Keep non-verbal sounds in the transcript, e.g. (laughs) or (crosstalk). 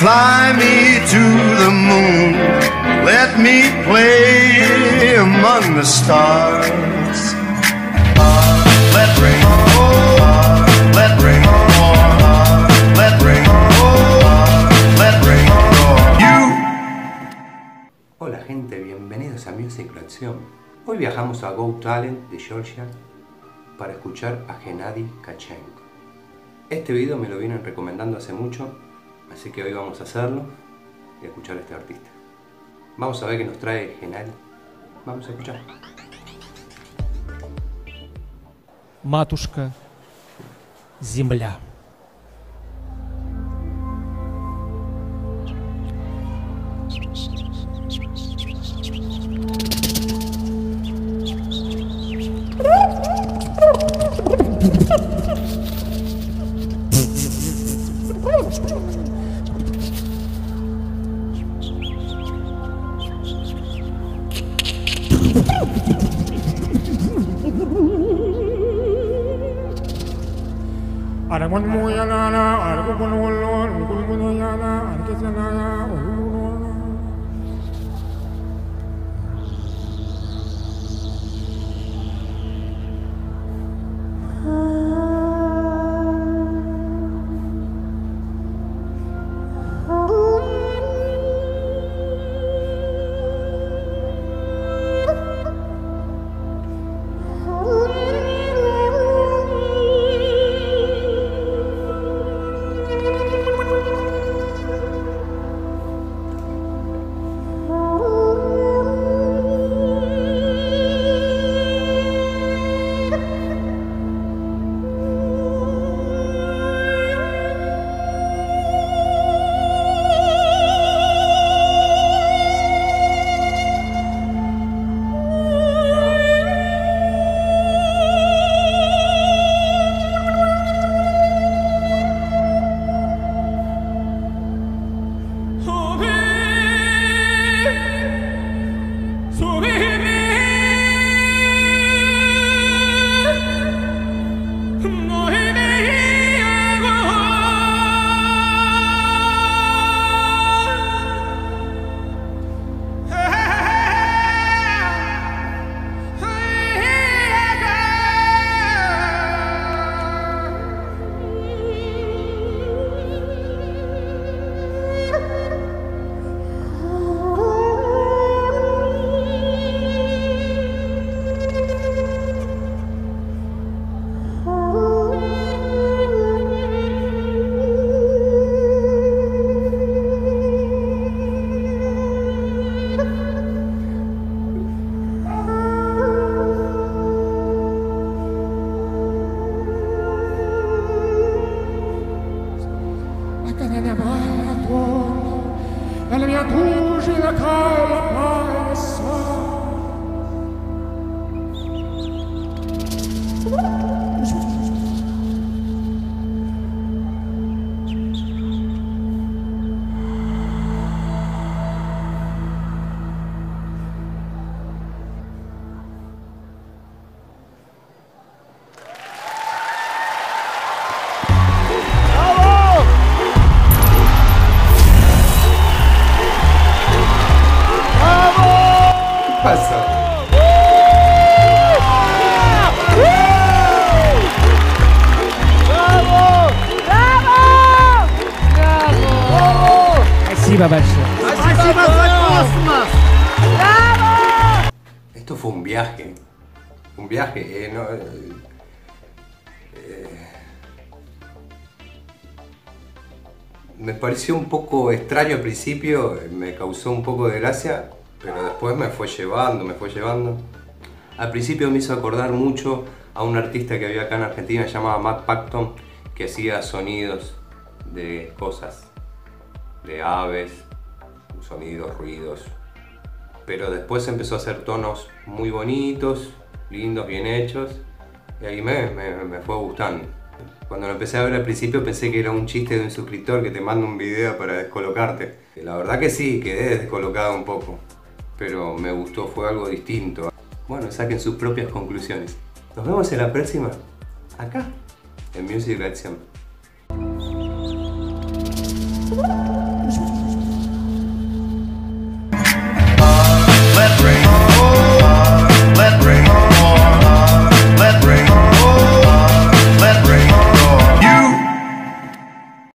Fly me to the moon. Let me play among the stars. Let rain pour. Let rain pour. Let rain pour. Let rain pour. You Hola gente, bienvenidos a Music Reacción. Hoy viajamos a Go Talent de Georgia para escuchar a Gennady Kachenko. Este video me lo vienen recomendando hace mucho, así que hoy vamos a hacerlo y a escuchar a este artista. Vamos a ver qué nos trae Gennady. Vamos a escuchar. матушка земля. (laughs) Aragon Moyana, Aragon Lord, Ugun Moyana, and Kisanaya, Roger Carl upon ¡Bravo! Esto fue un viaje. Un viaje. Eh, eh, eh. Me pareció un poco extraño al principio, me causó un poco de gracia, pero después me fue llevando, me fue llevando. Al principio me hizo acordar mucho a un artista que había acá en Argentina, llamaba Matt Pacton, que hacía sonidos de cosas de aves, sonidos, ruidos, pero después empezó a hacer tonos muy bonitos, lindos, bien hechos, y ahí me, me- me fue gustando. Cuando lo empecé a ver al principio pensé que era un chiste de un suscriptor que te manda un video para descolocarte. Y la verdad que sí, quedé descolocado un poco, pero me gustó, fue algo distinto. Bueno, saquen sus propias conclusiones. Nos vemos en la próxima, acá, en Music Reaction.